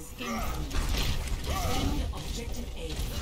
is incoming. Defend objective A.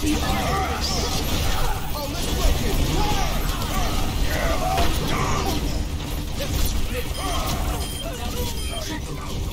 the iris. Get out!